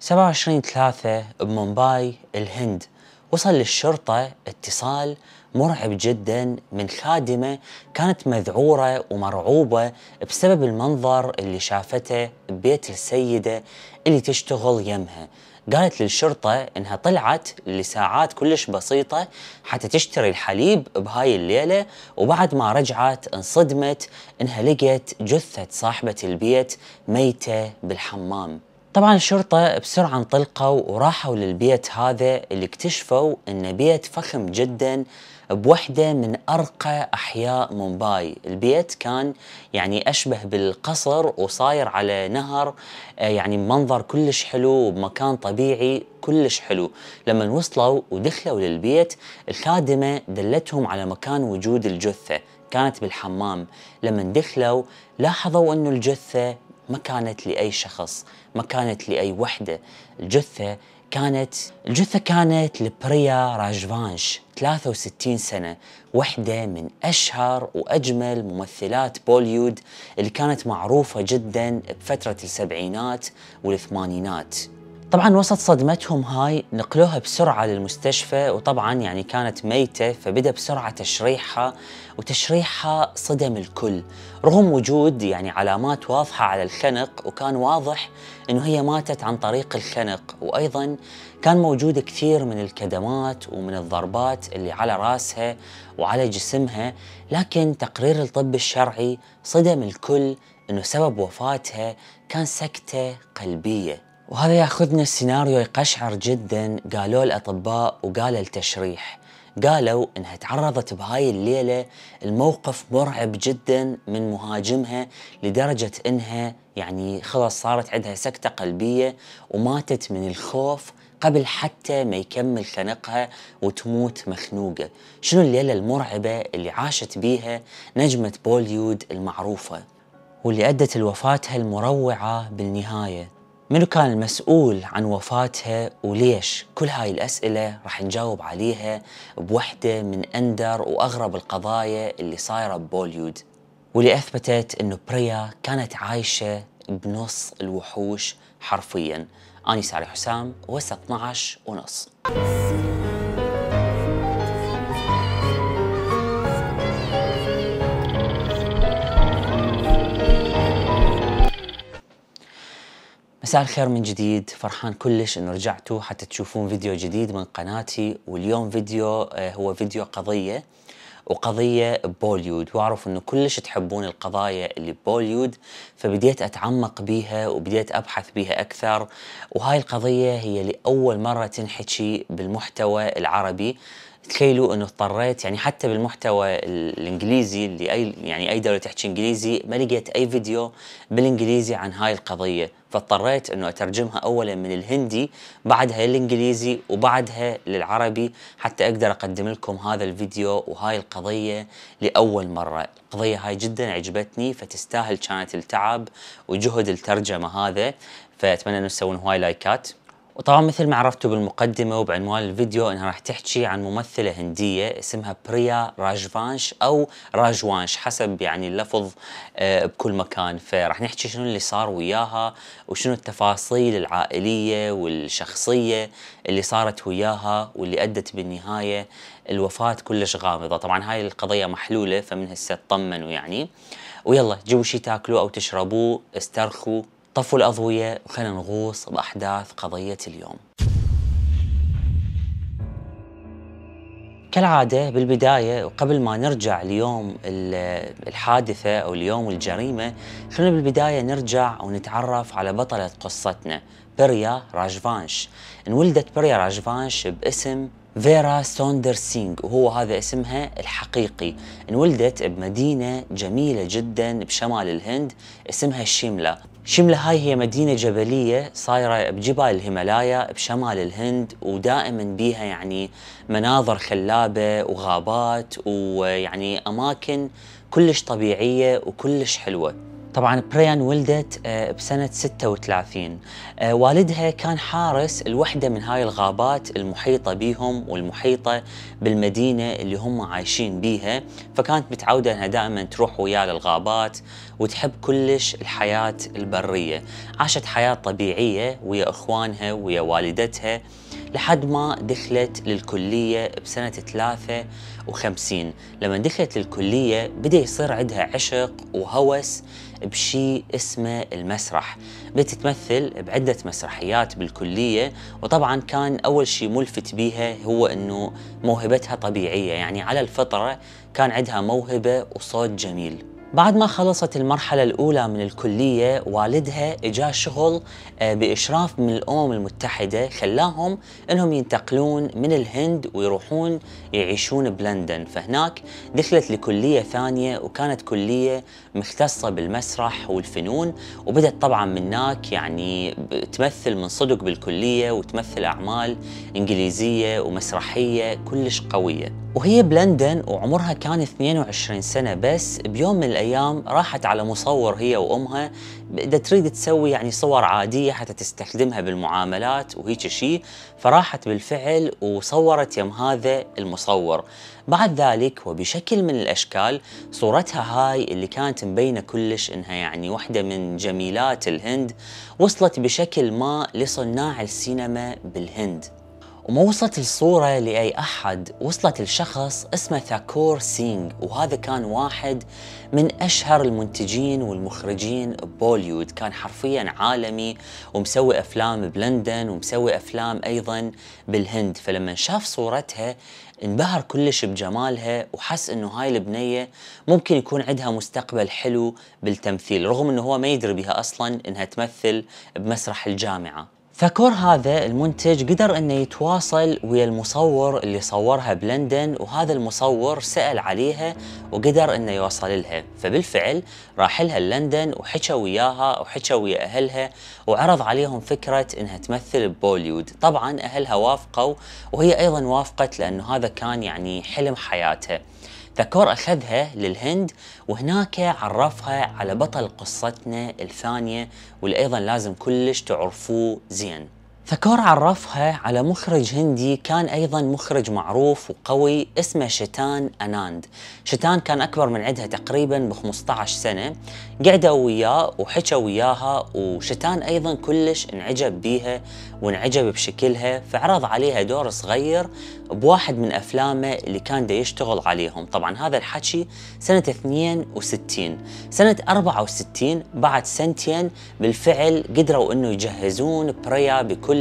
27 3 بمومباي الهند. وصل للشرطة اتصال مرعب جدا من خادمة كانت مذعورة ومرعوبة بسبب المنظر اللي شافته ببيت السيدة اللي تشتغل يمها. قالت للشرطة إنها طلعت لساعات كلش بسيطة حتى تشتري الحليب بهاي الليلة وبعد ما رجعت انصدمت إنها لقت جثة صاحبة البيت ميتة بالحمام. طبعا الشرطة بسرعة انطلقوا وراحوا للبيت هذا اللي اكتشفوا انه بيت فخم جدا بوحدة من أرقى أحياء مومباي. البيت كان يعني أشبه بالقصر وصاير على نهر آه، يعني منظر كلش حلو وبمكان طبيعي كلش حلو. لما وصلوا ودخلوا للبيت الخادمة دلتهم على مكان وجود الجثة كانت بالحمام. لما دخلوا لاحظوا أنه الجثة ما كانت لأي شخص ما كانت لأي وحدة. الجثة كانت الجثة كانت لبريا راجفانش 63 سنة وحدة من أشهر وأجمل ممثلات بوليود اللي كانت معروفة جدا بفترة السبعينات والثمانينات. طبعا وسط صدمتهم هاي نقلوها بسرعة للمستشفى وطبعا يعني كانت ميتة فبدأ بسرعة تشريحها وتشريحها صدم الكل. رغم وجود يعني علامات واضحة على الخنق وكان واضح إنه هي ماتت عن طريق الخنق. وأيضا كان موجود كثير من الكدمات ومن الضربات اللي على راسها وعلى جسمها لكن تقرير الطب الشرعي صدم الكل إنه سبب وفاتها كان سكتة قلبية. وهذا ياخذنا السيناريو يقشعر جدا قالوا الأطباء وقال التشريح. قالوا إنها تعرضت بهاي الليلة الموقف مرعب جدا من مهاجمها لدرجة إنها يعني خلاص صارت عندها سكتة قلبية وماتت من الخوف قبل حتى ما يكمل خنقها وتموت مخنوقة، شنو الليلة المرعبة اللي عاشت بيها نجمة بوليود المعروفة؟ واللي أدت لوفاتها المروعة بالنهاية. منو كان المسؤول عن وفاتها وليش؟ كل هاي الأسئلة راح نجاوب عليها بوحدة من أندر وأغرب القضايا اللي صايرة ببوليود. واللي أثبتت أنه بريا كانت عايشة بنص الوحوش حرفيا. أنا ساري حسام وهسه 12 ونص. مساء الخير من جديد. فرحان كلش انه رجعتوا حتى تشوفون فيديو جديد من قناتي واليوم فيديو آه، هو فيديو قضية وقضية بوليود واعرف انه كلش تحبون القضايا اللي بوليود فبديت اتعمق بيها وبديت ابحث بيها أكثر. وهاي القضية هي لأول مرة تنحكي بالمحتوى العربي. تخيلوا إنه اضطريت يعني حتى بالمحتوى الإنجليزي اللي أي يعني أي دولة تحكي إنجليزي ما لقيت أي فيديو بالإنجليزي عن هاي القضية. فاضطريت إنه أترجمها اولا من الهندي بعدها للإنجليزي وبعدها للعربي حتى أقدر أقدم لكم هذا الفيديو وهاي القضية لأول مرة. القضية هاي جدا عجبتني فتستاهل كانت التعب وجهد الترجمة هذا. فأتمنى إنه تسوون هواي لايكات. وطبعا مثل ما عرفتوا بالمقدمة وبعنوان الفيديو إنها راح تحكي عن ممثلة هندية اسمها بريا راجفانش أو راجوانش حسب يعني اللفظ آه، بكل مكان. فراح نحكي شنو اللي صار وياها وشنو التفاصيل العائلية والشخصية اللي صارت وياها واللي أدت بالنهاية. الوفاة كلش غامضة. طبعا هاي القضية محلولة فمن هسه اطمنوا يعني. ويلا جيبوا شي تاكلوه أو تشربوه استرخوا. طفوا الأضوية وخلينا نغوص بأحداث قضية اليوم. كالعادة بالبداية وقبل ما نرجع ليوم الحادثة أو اليوم الجريمة خلينا بالبداية نرجع ونتعرف على بطلة قصتنا بريا راجفانش. انولدت بريا راجفانش باسم فيرا سوندر سينغ وهو هذا اسمها الحقيقي. انولدت بمدينة جميلة جدا بشمال الهند اسمها شيملا. شملة هاي هي مدينة جبلية صايرة بجبال الهيمالايا بشمال الهند ودائما بيها يعني مناظر خلابة وغابات ويعني أماكن كلش طبيعية وكلش حلوة. طبعا بريان ولدت آه، بسنة 36 آه، والدها كان حارس الوحدة من هاي الغابات المحيطة بيهم والمحيطة بالمدينة اللي هم عايشين بيها. فكانت متعودة أنها دائما تروح وياه للغابات وتحب كلش الحياة البرية. عاشت حياة طبيعية ويا إخوانها ويا والدتها لحد ما دخلت للكلية بسنة 53 لما دخلت للكلية بدأ يصير عندها عشق وهوس بشيء اسمه المسرح. بدأت تمثل بعدة مسرحيات بالكلية وطبعا كان أول شيء ملفت بيها هو أنه موهبتها طبيعية يعني على الفطرة كان عندها موهبة وصوت جميل. بعد ما خلصت المرحلة الأولى من الكلية والدها إجا شغل آه، بإشراف من الأمم المتحدة خلاهم أنهم ينتقلون من الهند ويروحون يعيشون بلندن. فهناك دخلت لكلية ثانية وكانت كلية مختصة بالمسرح والفنون وبدأت طبعا من هناك يعني تمثل من صدق بالكلية وتمثل أعمال إنجليزية ومسرحية كلش قوية. وهي بلندن وعمرها كان 22 سنة بس بيوم من الأيام راحت على مصور هي وأمها. بدها تريد تسوي يعني صور عادية حتى تستخدمها بالمعاملات وهيك شيء فراحت بالفعل وصورت يم هذا المصور. بعد ذلك وبشكل من الأشكال صورتها هاي اللي كانت مبينة كلش إنها يعني واحدة من جميلات الهند. وصلت بشكل ما لصناع السينما بالهند. وما وصلت الصورة لأي أحد. وصلت لشخص اسمه ثاكور سينغ وهذا كان واحد من أشهر المنتجين والمخرجين بوليود كان حرفيا عالمي ومسوي أفلام بلندن ومسوي أفلام أيضا بالهند. فلما شاف صورتها انبهر كلش بجمالها وحس إنه هاي البنية ممكن يكون عندها مستقبل حلو بالتمثيل رغم إنه هو ما يدري بها أصلا إنها تمثل بمسرح الجامعة. فكور هذا المنتج قدر أنه يتواصل ويا المصور اللي صورها بلندن وهذا المصور سأل عليها وقدر أنه يوصل لها. فبالفعل راح لها لندن وحكى وياها وحكى ويا أهلها وعرض عليهم فكرة إنها تمثل ببوليود طبعا أهلها وافقوا وهي أيضا وافقت لأنه هذا كان يعني حلم حياتها. ثاكور أخذها للهند وهناك عرفها على بطل قصتنا الثانية واللي أيضا لازم كلش تعرفوه زين. ثاكور عرفها على مخرج هندي كان أيضا مخرج معروف وقوي اسمه شتان أناند. شتان كان أكبر من عندها تقريبا ب 15 سنة. قعدوا وياه وحكوا وياها وشتان أيضا كلش انعجب بيها وانعجب بشكلها فعرض عليها دور صغير بواحد من أفلامه اللي كان دا يشتغل عليهم. طبعا هذا الحكي سنة 62 سنة 64 بعد سنتين بالفعل قدروا إنه يجهزون بريا بكل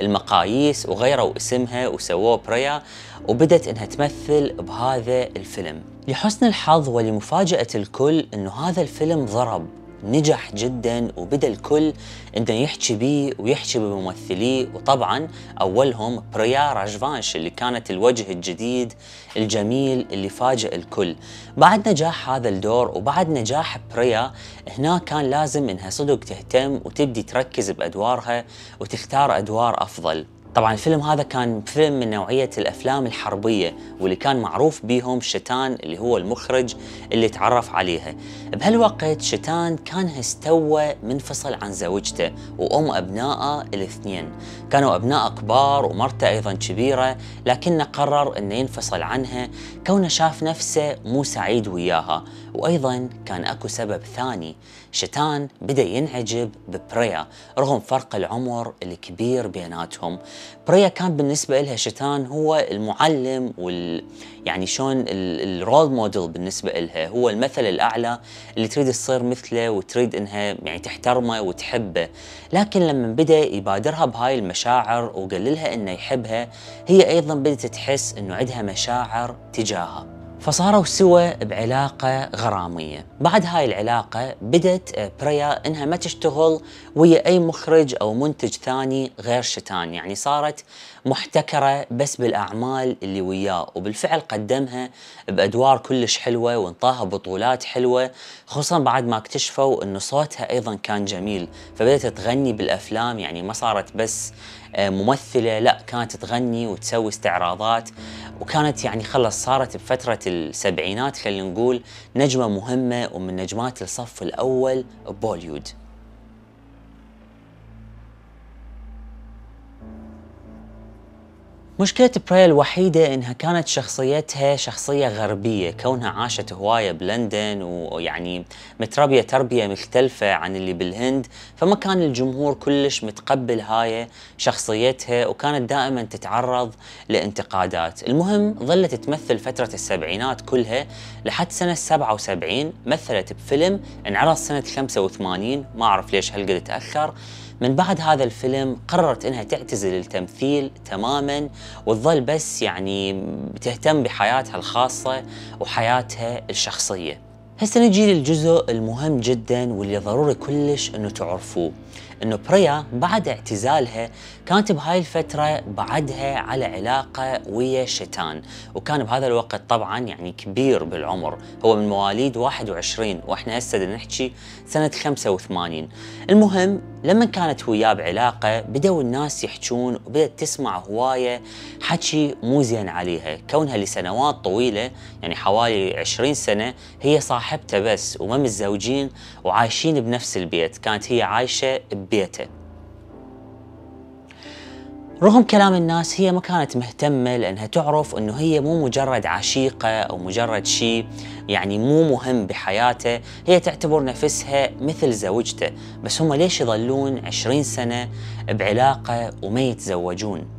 المقاييس وغيروا اسمها وسووه بريا وبدت إنها تمثل بهذا الفيلم. لحسن الحظ ولمفاجأة الكل إنه هذا الفيلم ضرب. نجح جدا وبدأ الكل إنه يحكي بيه ويحكي بممثليه. وطبعا أولهم بريا راجفانش اللي كانت الوجه الجديد الجميل اللي فاجئ الكل. بعد نجاح هذا الدور وبعد نجاح بريا هنا كان لازم إنها صدق تهتم وتبدي تركز بأدوارها وتختار أدوار أفضل. طبعا الفيلم هذا كان فيلم من نوعية الأفلام الحربية واللي كان معروف بيهم شتان اللي هو المخرج اللي تعرف عليها. بهالوقت شتان كان استوى منفصل عن زوجته وأم أبنائه الاثنين. كانوا أبناء كبار ومرته أيضا كبيرة لكنه قرر أنه ينفصل عنها. كونه شاف نفسه مو سعيد وياها وأيضا كان أكو سبب ثاني. شتان بدأ ينعجب ببريا رغم فرق العمر الكبير بيناتهم. بريا كان بالنسبة لها شتان هو المعلم وال يعني شلون الرول موديل بالنسبة لها هو المثل الأعلى اللي تريد تصير مثله وتريد إنها يعني تحترمه وتحبه. لكن لما بدأ يبادرها بهاي المشاعر وقال لها إنه يحبها هي أيضا بدأت تحس إنه عندها مشاعر تجاهه. فصاروا سوا بعلاقة غرامية. بعد هاي العلاقة بدت بريا إنها ما تشتغل ويا أي مخرج أو منتج ثاني غير شتان. يعني صارت محتكرة بس بالأعمال اللي وياه وبالفعل قدمها بأدوار كلش حلوة وانطاها بطولات حلوة خصوصا بعد ما اكتشفوا إنه صوتها أيضا كان جميل فبدت تغني بالأفلام. يعني ما صارت بس آه، ممثلة لا كانت تغني وتسوي استعراضات وكانت يعني خلص صارت بفترة السبعينات خلينا نقول نجمة مهمة ومن نجمات الصف الأول ببوليود مشكلة بريا الوحيدة إنها كانت شخصيتها شخصية غربية كونها عاشت هواية بلندن ويعني متربية تربية مختلفة عن اللي بالهند فما كان الجمهور كلش متقبل هاي شخصيتها وكانت دائما تتعرض لانتقادات. المهم ظلت تمثل فترة السبعينات كلها لحد سنة 77 مثلت بفيلم انعرض سنة 85 ما أعرف ليش هالقد تأخر. من بعد هذا الفيلم قررت إنها تعتزل التمثيل تماما وتظل بس يعني تهتم بحياتها الخاصة وحياتها الشخصية. هسه نجي للجزء المهم جدا واللي ضروري كلش إنه تعرفوه. إنه بريا بعد اعتزالها كانت بهاي الفترة بعدها على علاقة ويا شتان وكان بهذا الوقت طبعا يعني كبير بالعمر. هو من مواليد 21 وإحنا هسه نحكي سنة 85 المهم لما كانت وياه بعلاقة بدأوا الناس يحجون وبدأت تسمع هواية حكي مو زين عليها. كونها لسنوات طويلة يعني حوالي 20 سنة هي صاحبته بس وما متزوجين وعايشين بنفس البيت. كانت هي عايشة ببيته رغم كلام الناس هي ما كانت مهتمة لأنها تعرف أنه هي مو مجرد عشيقة أو مجرد شيء يعني مو مهم بحياته. هي تعتبر نفسها مثل زوجته بس هم ليش يظلون عشرين سنة بعلاقة وما يتزوجون؟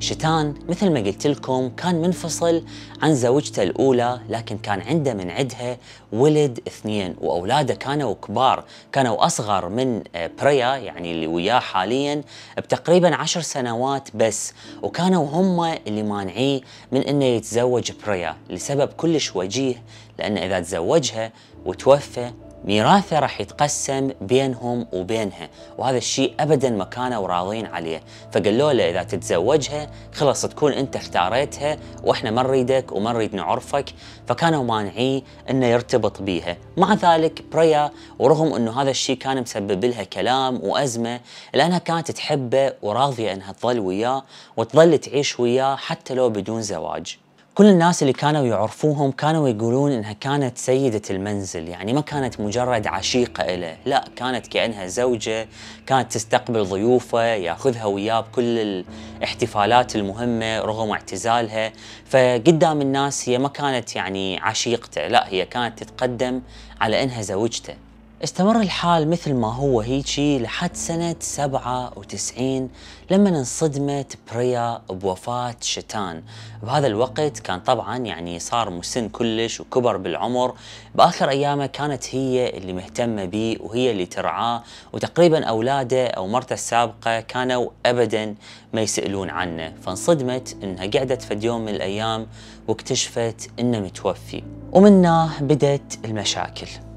شتان مثل ما قلت لكم كان منفصل عن زوجته الأولى لكن كان عنده من عندها ولد اثنين وأولاده كانوا كبار كانوا أصغر من آه، بريا يعني اللي وياه حاليا بتقريبا عشر سنوات بس. وكانوا هم اللي مانعيه من أنه يتزوج بريا لسبب كلش وجيه لأنه إذا تزوجها وتوفى ميراثه راح يتقسم بينهم وبينها وهذا الشيء ابدا ما كانوا راضين عليه. فقالوا له إذا تتزوجها خلص تكون أنت اختاريتها وإحنا ما نريدك وما نريد نعرفك. فكانوا مانعيه إنه يرتبط بيها. مع ذلك بريا ورغم إنه هذا الشيء كان مسبب لها كلام وأزمة لأنها كانت تحبه وراضية إنها تظل وياه وتظل تعيش وياه حتى لو بدون زواج. كل الناس اللي كانوا يعرفوهم كانوا يقولون إنها كانت سيدة المنزل يعني ما كانت مجرد عشيقة له لا كانت كأنها زوجة كانت تستقبل ضيوفه يأخذها وياه بكل الاحتفالات المهمة رغم اعتزالها. فقدام الناس هي ما كانت يعني عشيقته لا هي كانت تتقدم على إنها زوجته. استمر الحال مثل ما هو هيجي لحد سنة 97 لما انصدمت بريا بوفاة شتان. بهذا الوقت كان طبعا يعني صار مسن كلش وكبر بالعمر. بآخر أيامه كانت هي اللي مهتمة به وهي اللي ترعاه وتقريبا أولاده أو مرته السابقة كانوا أبدا ما يسألون عنه. فانصدمت إنها قعدت في يوم من الأيام واكتشفت إنه متوفي. ومنه بدت المشاكل.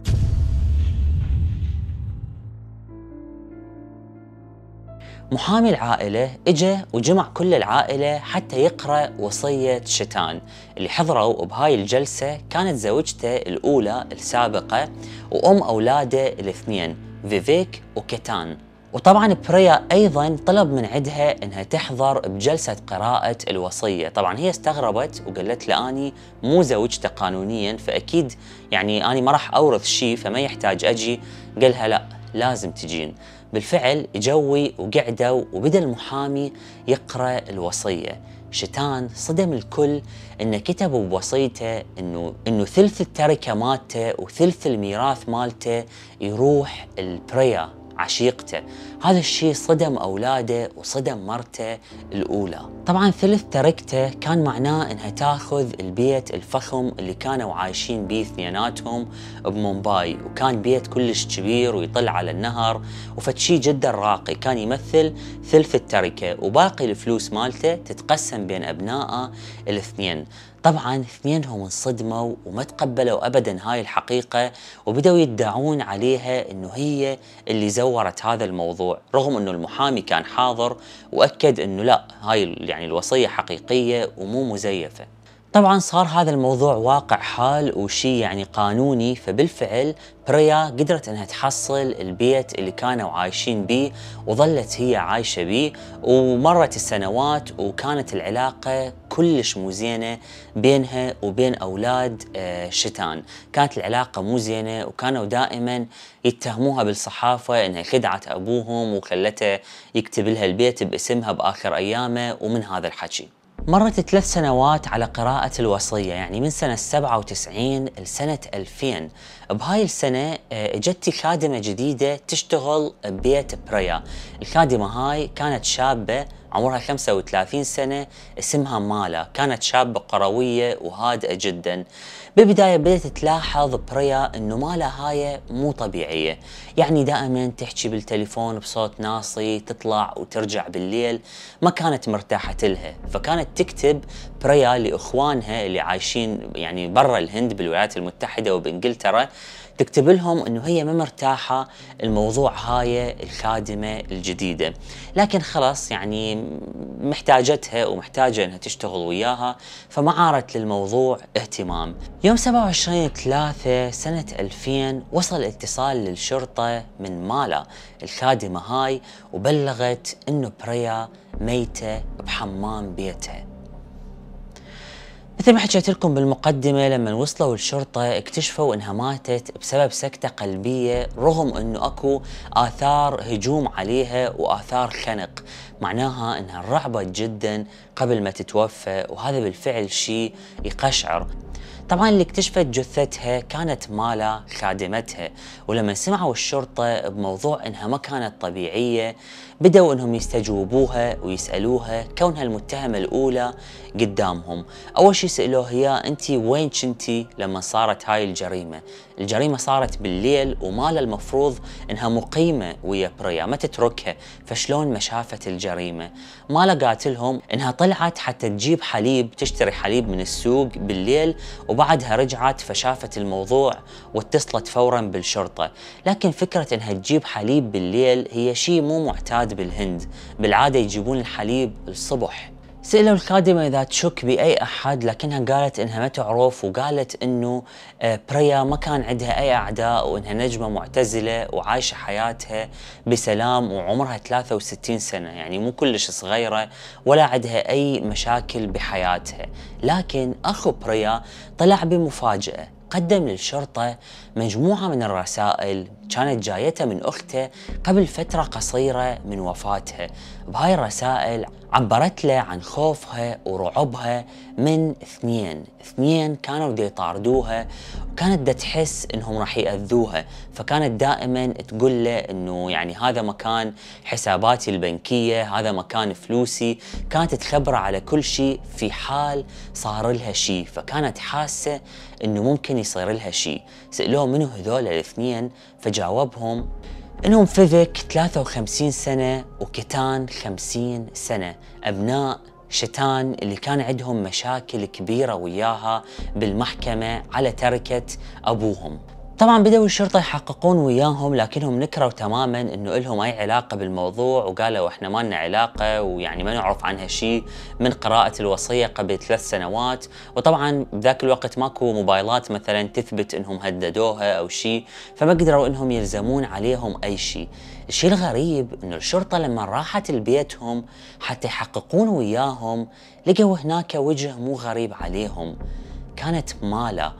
محامي العائلة اجى وجمع كل العائلة حتى يقرأ وصية شتان. اللي حضروا بهاي الجلسة كانت زوجته الأولى السابقة وأم أولاده الاثنين فيفيك وكيتان وطبعا بريا أيضا طلب من عندها إنها تحضر بجلسة قراءة الوصية، طبعا هي استغربت وقالت له أني مو زوجته قانونيا فأكيد يعني أني ما راح أورث شيء فما يحتاج أجي، قالها لا لازم تجين، بالفعل جوي وقعدوا وبدا المحامي يقرأ الوصية. شتان صدم الكل إنه كتبوا بوصيته إنه إنه ثلث التركة مالته وثلث الميراث مالته يروح البريا عشيقته. هذا الشيء صدم أولاده وصدم مرته الأولى. طبعا ثلث تركته كان معناه أنها تأخذ البيت الفخم اللي كانوا عايشين به اثنيناتهم بمومباي وكان بيت كلش كبير ويطل على النهر وفتشي جدا راقي. كان يمثل ثلث التركة وباقي الفلوس مالته تتقسم بين أبنائه الاثنين. طبعا اثنينهم انصدموا وما تقبلوا ابدا هاي الحقيقة وبدأوا يدعون عليها إنه هي اللي زورت هذا الموضوع رغم إنه المحامي كان حاضر وأكد إنه لا هاي يعني الوصية حقيقية ومو مزيفة. طبعا صار هذا الموضوع واقع حال وشيء يعني قانوني فبالفعل بريا قدرت إنها تحصل البيت اللي كانوا عايشين به وظلت هي عايشة به ومرت السنوات وكانت العلاقة كلش مو زينة بينها وبين أولاد آه، شتان، كانت العلاقة مو زينة وكانوا دائما يتهموها بالصحافة إنها خدعت أبوهم وخلته يكتب لها البيت باسمها بآخر أيامه ومن هذا الحكي. مرت ثلاث سنوات على قراءة الوصية يعني من سنة 97 لسنة 2000 بهاي السنة آه، اجتي خادمة جديدة تشتغل ببيت بريا. الخادمة هاي كانت شابة عمرها 35 سنة اسمها مالا. كانت شابة قروية وهادئة جدا. بالبداية بدأت تلاحظ بريا إنه مالا هاي مو طبيعية. يعني دائما تحكي بالتليفون بصوت ناصي تطلع وترجع بالليل ما كانت مرتاحة لها. فكانت تكتب بريا لإخوانها اللي عايشين يعني برا الهند بالولايات المتحدة وبإنجلترا تكتب لهم إنه هي ما مرتاحة الموضوع هاي الخادمة الجديدة. لكن خلاص يعني محتاجتها ومحتاجة إنها تشتغل وياها فما عارت للموضوع اهتمام. يوم 27 3 سنة 2000 وصل اتصال للشرطة من مالا الخادمة هاي وبلغت إنه بريا ميتة بحمام بيتها. مثل ما حكيت لكم بالمقدمة لما وصلوا الشرطة اكتشفوا إنها ماتت بسبب سكتة قلبية رغم إنه أكو آثار هجوم عليها وآثار خنق. معناها إنها انرعبت جدا قبل ما تتوفى وهذا بالفعل شيء يقشعر. طبعا اللي اكتشفت جثتها كانت مالا خادمتها ولما سمعوا الشرطة بموضوع إنها ما كانت طبيعية بدأوا إنهم يستجوبوها ويسألوها كونها المتهمة الأولى قدامهم. أول شيء سألوها هي انت وين كنتي لما صارت هاي الجريمة؟ الجريمة صارت بالليل ومالا المفروض إنها مقيمة ويا بريا ما تتركها. فشلون ما شافت الجريمة؟ مالا قالت لهم إنها طلعت حتى تجيب حليب تشتري حليب من السوق بالليل وبعدها رجعت فشافت الموضوع واتصلت فورا بالشرطة. لكن فكرة إنها تجيب حليب بالليل هي شيء مو معتاد بالهند. بالعادة يجيبون الحليب الصبح. سألوا الخادمة إذا تشك بأي أحد لكنها قالت إنها ما تعرف وقالت إنه آه، بريا ما كان عندها أي أعداء وإنها نجمة معتزلة وعايشة حياتها بسلام وعمرها 63 سنة. يعني مو كلش صغيرة ولا عندها أي مشاكل بحياتها. لكن أخو بريا طلع بمفاجأة. قدم للشرطة مجموعة من الرسائل كانت جايته من أخته قبل فترة قصيرة من وفاتها بهاي الرسائل عبرت له عن خوفها ورعبها من اثنين. اثنين كانوا دي يطاردوها وكانت دا تحس إنهم راح يأذوها. فكانت دائما تقول له إنه يعني هذا مكان حساباتي البنكية هذا مكان فلوسي. كانت تخبره على كل شيء في حال صار لها شيء. فكانت حاسة إنه ممكن يصير لها شيء. سألوه منو هذول الاثنين فجاوبهم إنهم فيفيك 53 سنة وكيتان 50 سنة. أبناء شتان اللي كان عندهم مشاكل كبيرة وياها بالمحكمة على تركة أبوهم. طبعا بدأوا الشرطة يحققون وياهم لكنهم نكروا تماما إنه لهم أي علاقة بالموضوع وقالوا إحنا ما لنا علاقة ويعني ما نعرف عنها شيء من قراءة الوصية قبل ثلاث سنوات. وطبعا بذاك الوقت ماكو موبايلات مثلا تثبت إنهم هددوها أو شيء فما قدروا إنهم يلزمون عليهم أي شيء. الشيء الغريب إنه الشرطة لما راحت لبيتهم حتى يحققون وياهم لقوا هناك وجه مو غريب عليهم كانت مالا.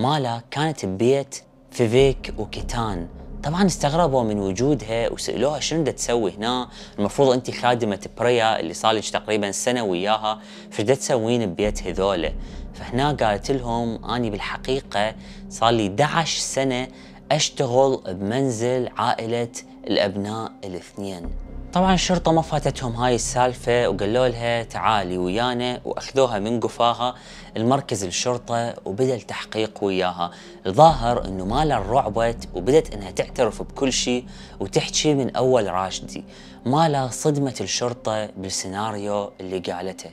مالا كانت ببيت فيفيك وكيتان. طبعا استغربوا من وجودها وسألوها شنو بدها تسوي هنا. المفروض أنت خادمة بريا اللي صار لك تقريبا سنة وياها فايش تسوين ببيت هذولا؟ فهنا قالت لهم أني بالحقيقة صار لي 11 سنة أشتغل بمنزل عائلة الأبناء الاثنين. طبعا الشرطة ما فاتتهم هاي السالفة وقالوا لها تعالي ويانا وأخذوها من قفاها المركز الشرطة وبدأ التحقيق وياها. الظاهر إنه مالا رعبت وبدت إنها تعترف بكل شيء وتحكي من أول راشدي. مالا صدمت الشرطة بالسيناريو اللي قالته.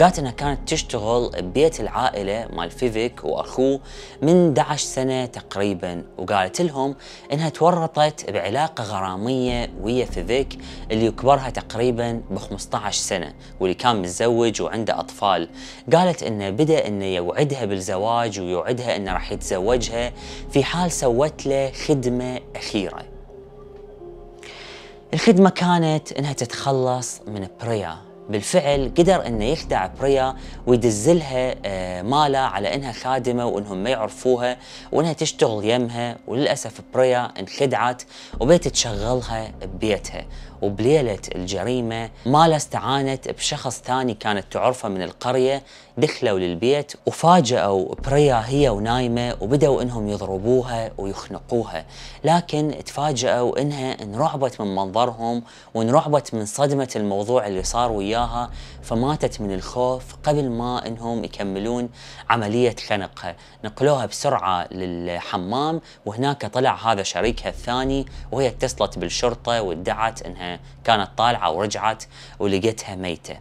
قالت انها كانت تشتغل ببيت العائلة مال فيفيك وأخوه من 11 سنة تقريبا وقالت لهم إنها تورطت بعلاقة غرامية ويا فيفيك اللي يكبرها تقريبا ب 15 سنة واللي كان متزوج وعنده أطفال. قالت انه بدأ انه يوعدها بالزواج ويوعدها انه راح يتزوجها. في حال سوت له خدمة أخيرة. الخدمة كانت إنها تتخلص من بريا. بالفعل قدر إنه يخدع بريا ويدزلها آه، ماله على إنها خادمة وإنهم ما يعرفوها وإنها تشتغل يمها. وللأسف بريا انخدعت وبيت تشغلها ببيتها. وبليلة الجريمة مالا استعانت بشخص ثاني كانت تعرفه من القرية دخلوا للبيت وفاجأوا بريا هي ونايمة وبدأوا إنهم يضربوها ويخنقوها. لكن تفاجأوا إنها انرعبت من منظرهم وانرعبت من صدمة الموضوع اللي صار وياها فماتت من الخوف قبل ما إنهم يكملون عملية خنقها. نقلوها بسرعة للحمام وهناك طلع هذا شريكها الثاني وهي اتصلت بالشرطة وادعت إنها كانت طالعة ورجعت ولقيتها ميتة.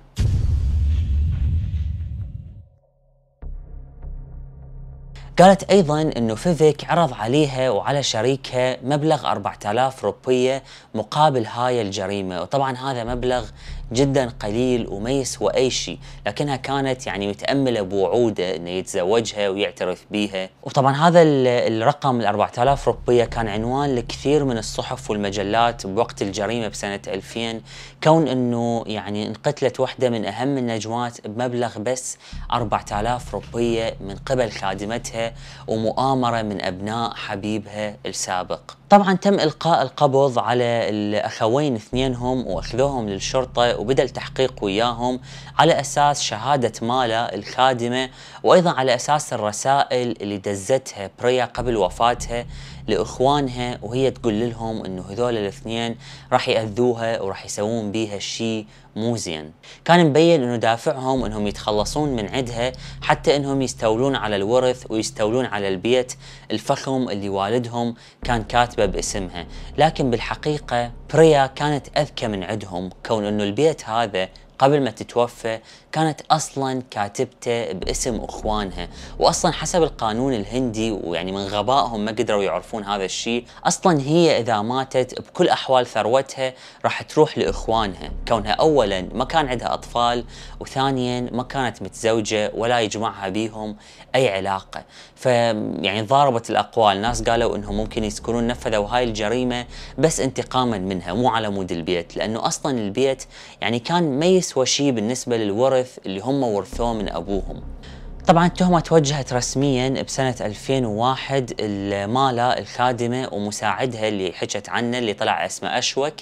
قالت أيضا إنه فيفيك عرض عليها وعلى شريكها مبلغ 4000 روبية مقابل هاي الجريمة. وطبعا هذا مبلغ جدا قليل وما يسوى اي شيء لكنها كانت يعني متأملة بوعوده إنه يتزوجها ويعترف بها وطبعا هذا الرقم ال 4000 روبية كان عنوان لكثير من الصحف والمجلات بوقت الجريمة بسنة 2000 كون إنه يعني انقتلت واحدة من أهم النجوات بمبلغ بس 4000 روبية من قبل خادمتها ومؤامرة من أبناء حبيبها السابق. طبعا تم إلقاء القبض على الأخوين اثنينهم وأخذوهم للشرطة وبدأ التحقيق وياهم على أساس شهادة مالا الخادمة وأيضا على أساس الرسائل اللي دزتها بريا قبل وفاتها. لإخوانها وهي تقول لهم إنه هذول الاثنين راح يأذوها وراح يسوون بيها شيء مو زين. كان مبين إنه دافعهم إنهم يتخلصون من عندها حتى إنهم يستولون على الورث ويستولون على البيت الفخم اللي والدهم كان كاتبه باسمها. لكن بالحقيقة بريا كانت أذكى من عندهم كون إنه البيت هذا قبل ما تتوفى كانت أصلا كاتبته باسم إخوانها. واصلا حسب القانون الهندي ويعني من غبائهم ما قدروا يعرفون هذا الشيء أصلا هي إذا ماتت بكل أحوال ثروتها راح تروح لإخوانها. كونها اولا ما كان عندها أطفال وثانيا ما كانت متزوجة ولا يجمعها بيهم أي علاقة. فيعني ضاربت الأقوال. ناس قالوا إنهم ممكن يسكنون نفذوا هاي الجريمة بس انتقاما منها مو على مود البيت. لأنه أصلا البيت يعني كان ما يسوى شيء بالنسبة للورث اللي هم ورثوه من أبوهم. طبعا التهمة توجهت رسميا بسنة 2001 المالا الخادمة ومساعدها اللي حكت عنه اللي طلع اسمه أشوك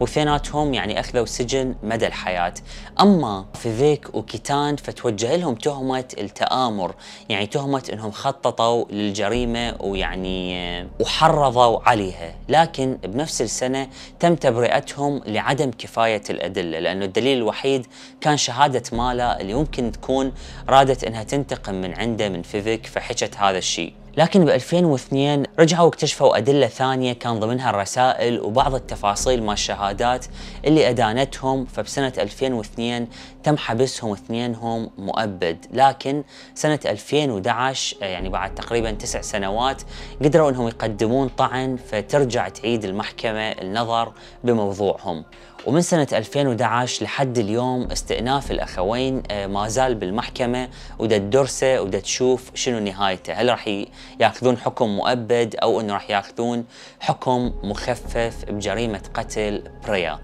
واثنيناتهم يعني أخذوا سجن مدى الحياة. أما فيفيك وكيتان فتوجه لهم تهمة التآمر يعني تهمة أنهم خططوا للجريمة ويعني وحرضوا عليها. لكن بنفس السنة تم تبرئتهم لعدم كفاية الأدلة لأنه الدليل الوحيد كان شهادة مالا اللي ممكن تكون رادت أنها تنتهي. تنتقم من عنده من فيفيك فحكت هذا الشيء. لكن ب 2002 رجعوا واكتشفوا أدلة ثانية كان ضمنها الرسائل وبعض التفاصيل مال الشهادات اللي أدانتهم فبسنة 2002 تم حبسهم اثنينهم مؤبد. لكن سنة 2011 يعني بعد تقريبا تسع سنوات قدروا أنهم يقدمون طعن فترجع تعيد المحكمة النظر بموضوعهم. ومن سنة 2011 لحد اليوم استئناف الأخوين آه، ما زال بالمحكمة ودا تدرسه ودا تشوف شنو نهايته. هل راح ياخذون حكم مؤبد أو أنه راح ياخذون حكم مخفف بجريمة قتل بريا؟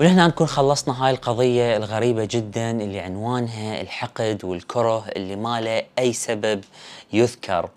ولهنا نكون خلصنا هاي القضية الغريبة جدا اللي عنوانها الحقد والكره اللي ما له أي سبب يذكر.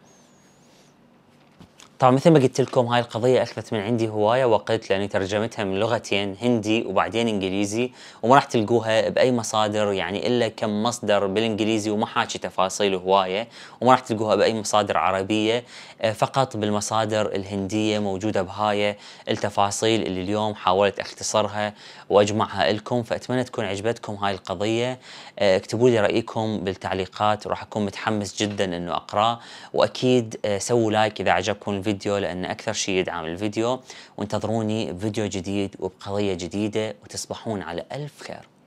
طبعا مثل ما قلت لكم هاي القضية أخذت من عندي هواية وقت لأني ترجمتها من لغتين هندي وبعدين إنجليزي وما راح تلقوها بأي مصادر يعني إلا كم مصدر بالإنجليزي وما حاكي تفاصيل هواية وما راح تلقوها بأي مصادر عربية. آه، فقط بالمصادر الهندية موجودة بهاي التفاصيل اللي اليوم حاولت أختصرها وأجمعها لكم فأتمنى تكون عجبتكم هاي القضية. آه، اكتبوا لي رأيكم بالتعليقات وراح أكون متحمس جدا أنه أقرأ وأكيد آه، سووا لايك إذا عجبكم الفيديو لأن أكثر شيء يدعم الفيديو وانتظروني بفيديو جديد وبقضية جديدة وتصبحون على ألف خير.